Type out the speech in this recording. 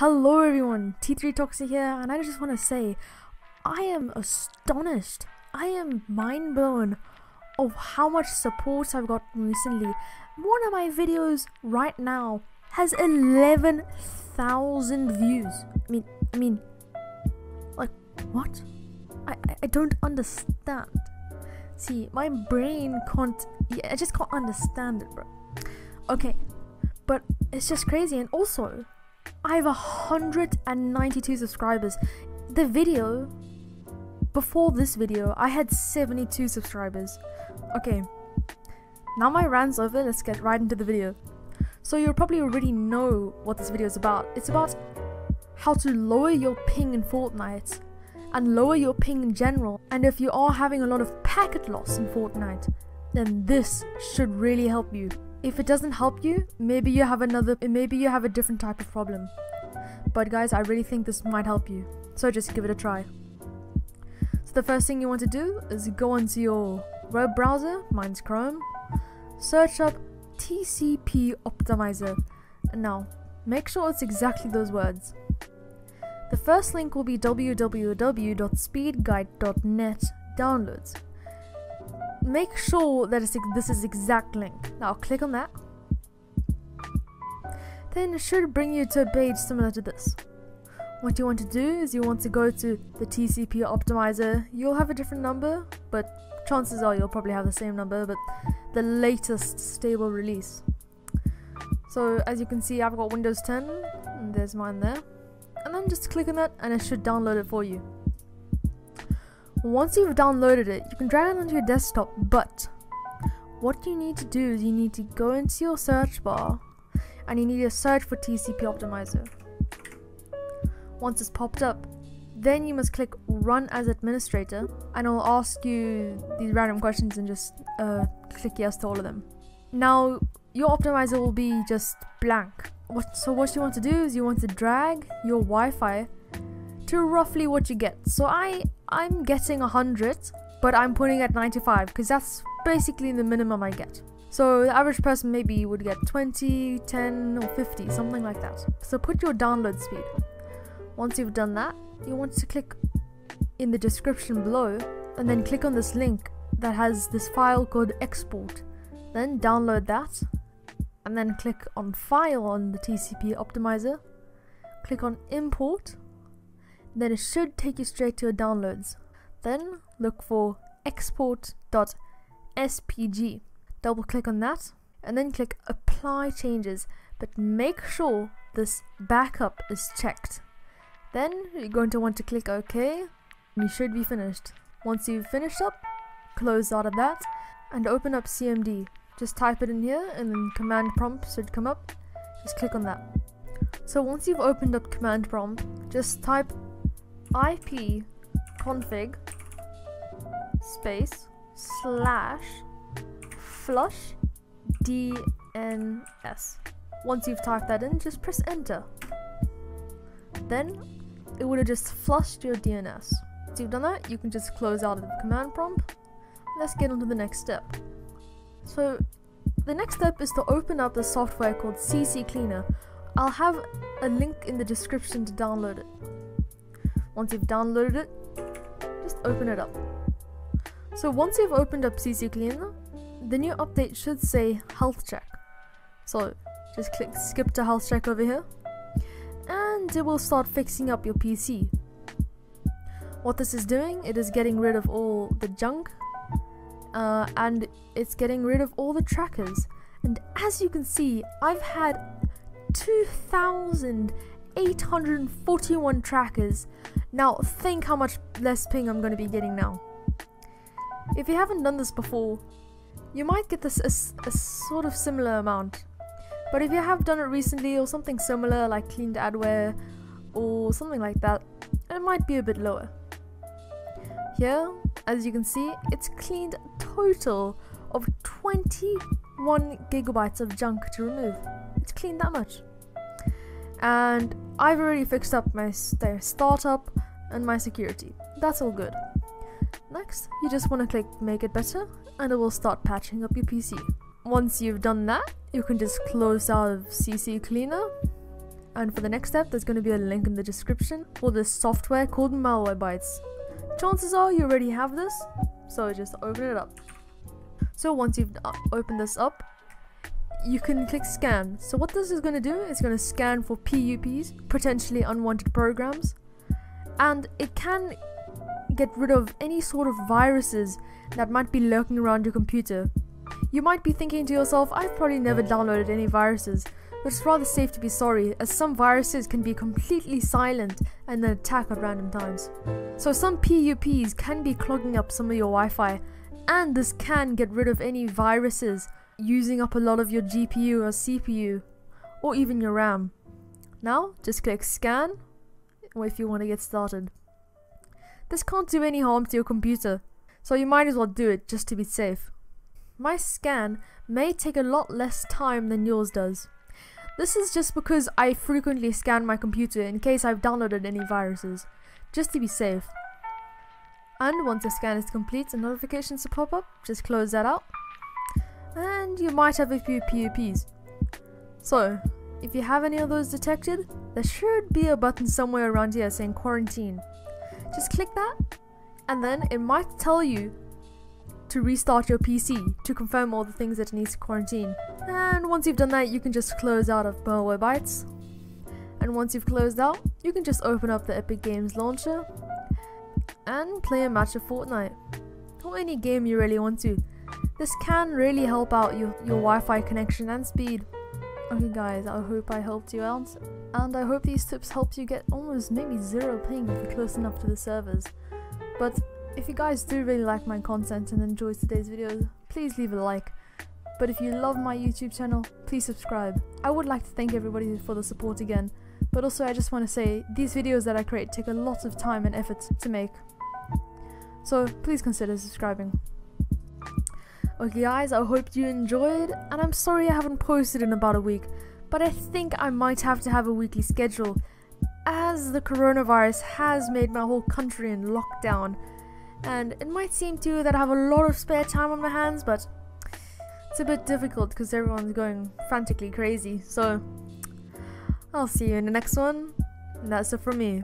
Hello everyone, T3 Toxic here, and I just want to say, I am astonished, I am mind blown of how much support I've gotten recently. One of my videos right now has 11,000 views. I mean, I mean, like, what? I, I, don't understand. See, my brain can't, yeah, I just can't understand it, bro. Okay, but it's just crazy, and also, I have 192 subscribers. The video before this video, I had 72 subscribers. Okay, now my rant's over, let's get right into the video. So you'll probably already know what this video is about. It's about how to lower your ping in Fortnite and lower your ping in general. And if you are having a lot of packet loss in Fortnite, then this should really help you. If it doesn't help you, maybe you have another maybe you have a different type of problem. But guys, I really think this might help you. So just give it a try. So the first thing you want to do is go onto your web browser, mine's Chrome, search up TCP optimizer. And now, make sure it's exactly those words. The first link will be www.speedguide.net downloads make sure that this is exact link. Now click on that. Then it should bring you to a page similar to this. What you want to do is you want to go to the TCP optimizer. You'll have a different number, but chances are you'll probably have the same number, but the latest stable release. So as you can see, I've got Windows 10, and there's mine there. And then just click on that and it should download it for you. Once you've downloaded it, you can drag it onto your desktop, but what you need to do is you need to go into your search bar and you need to search for TCP Optimizer. Once it's popped up, then you must click Run as Administrator and it will ask you these random questions and just uh, click yes to all of them. Now, your optimizer will be just blank. What, so what you want to do is you want to drag your Wi-Fi to roughly what you get. So I I'm getting 100, but I'm putting at 95 because that's basically the minimum I get. So the average person maybe would get 20, 10 or 50, something like that. So put your download speed. Once you've done that, you want to click in the description below and then click on this link that has this file called export. Then download that and then click on file on the TCP optimizer. Click on import then it should take you straight to your downloads. Then look for export.spg. Double click on that and then click apply changes but make sure this backup is checked. Then you're going to want to click OK and you should be finished. Once you've finished up, close out of that and open up CMD. Just type it in here and then command prompt should come up. Just click on that. So once you've opened up command prompt, just type ip config space slash flush DNS. Once you've typed that in, just press enter. Then it would have just flushed your DNS. Once you've done that, you can just close out of the command prompt. Let's get on to the next step. So the next step is to open up the software called CC Cleaner. I'll have a link in the description to download it. Once you've downloaded it, just open it up. So once you've opened up CC Cleaner, the new update should say health check. So just click skip to health check over here and it will start fixing up your PC. What this is doing, it is getting rid of all the junk uh, and it's getting rid of all the trackers. And as you can see, I've had 2,000 841 trackers. Now think how much less ping I'm going to be getting now. If you haven't done this before, you might get this a, a sort of similar amount. But if you have done it recently or something similar like cleaned adware or something like that, it might be a bit lower. Here, as you can see, it's cleaned a total of 21 gigabytes of junk to remove. It's cleaned that much and I've already fixed up my startup and my security. That's all good. Next, you just want to click make it better and it will start patching up your PC. Once you've done that, you can just close out of CC Cleaner And for the next step, there's going to be a link in the description for this software called Malwarebytes. Chances are you already have this, so just open it up. So once you've uh, opened this up, you can click scan. So what this is going to do is going to scan for PUPs, potentially unwanted programs, and it can get rid of any sort of viruses that might be lurking around your computer. You might be thinking to yourself, I've probably never downloaded any viruses, but it's rather safe to be sorry, as some viruses can be completely silent and then attack at random times. So some PUPs can be clogging up some of your Wi-Fi, and this can get rid of any viruses using up a lot of your GPU or CPU, or even your RAM. Now, just click scan if you want to get started. This can't do any harm to your computer, so you might as well do it just to be safe. My scan may take a lot less time than yours does. This is just because I frequently scan my computer in case I've downloaded any viruses, just to be safe. And once the scan is complete and notifications pop up, just close that out. And you might have a few PUPs. So, if you have any of those detected, there should be a button somewhere around here saying quarantine. Just click that, and then it might tell you to restart your PC to confirm all the things that it needs to quarantine. And once you've done that, you can just close out of Malwarebytes. And once you've closed out, you can just open up the Epic Games launcher and play a match of Fortnite. Or any game you really want to. This can really help out your, your Wi-Fi connection and speed. Okay guys, I hope I helped you out, and I hope these tips helped you get almost maybe zero ping if you're close enough to the servers. But if you guys do really like my content and enjoy today's videos, please leave a like. But if you love my YouTube channel, please subscribe. I would like to thank everybody for the support again, but also I just want to say these videos that I create take a lot of time and effort to make. So please consider subscribing. Okay guys, I hope you enjoyed, and I'm sorry I haven't posted in about a week, but I think I might have to have a weekly schedule, as the coronavirus has made my whole country in lockdown, and it might seem to you that I have a lot of spare time on my hands, but it's a bit difficult because everyone's going frantically crazy, so I'll see you in the next one, and that's it from me.